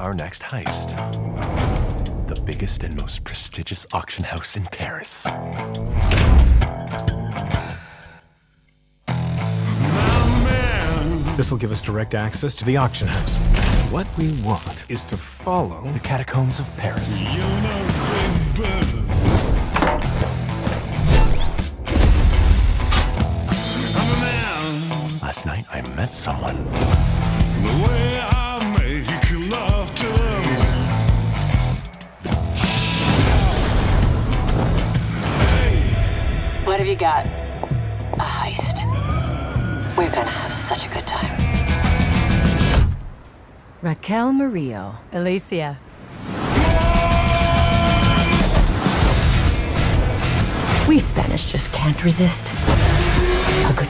our next heist. The biggest and most prestigious auction house in Paris. This will give us direct access to the auction house. What we want is to follow The catacombs of Paris. Last night I met someone. Have you got? A heist. We're gonna have such a good time. Raquel Murillo. Alicia. We Spanish just can't resist a good party.